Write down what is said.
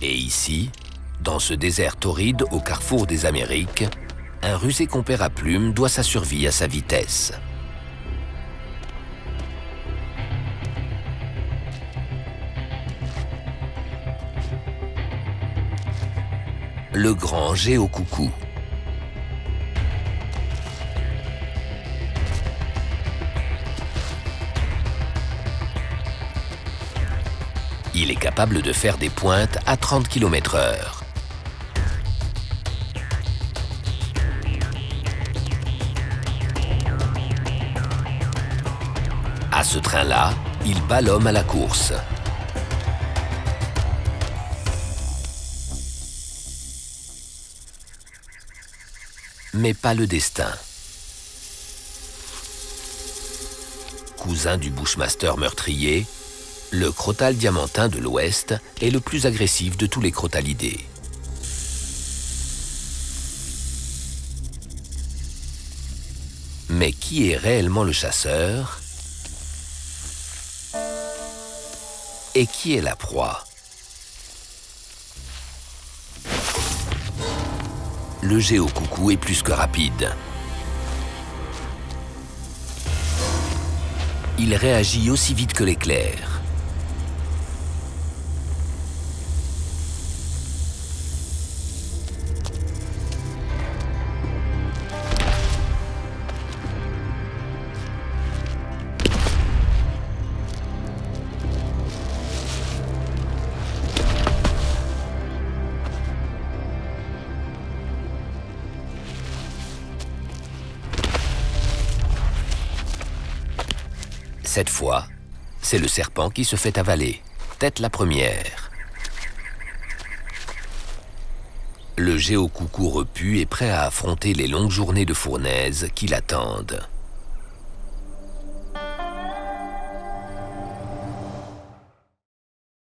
Et ici, dans ce désert torride au carrefour des Amériques, un rusé compère à plumes doit sa survie à sa vitesse. Le grand géocoucou. Il est capable de faire des pointes à 30 km heure. À ce train-là, il bat l'homme à la course. Mais pas le destin. Cousin du Bushmaster meurtrier, le crotal diamantin de l'Ouest est le plus agressif de tous les crotalidés. Mais qui est réellement le chasseur? Et qui est la proie? Le géocoucou est plus que rapide. Il réagit aussi vite que l'éclair. Cette fois, c'est le serpent qui se fait avaler, tête la première. Le géocoucou repu est prêt à affronter les longues journées de fournaise qui l'attendent.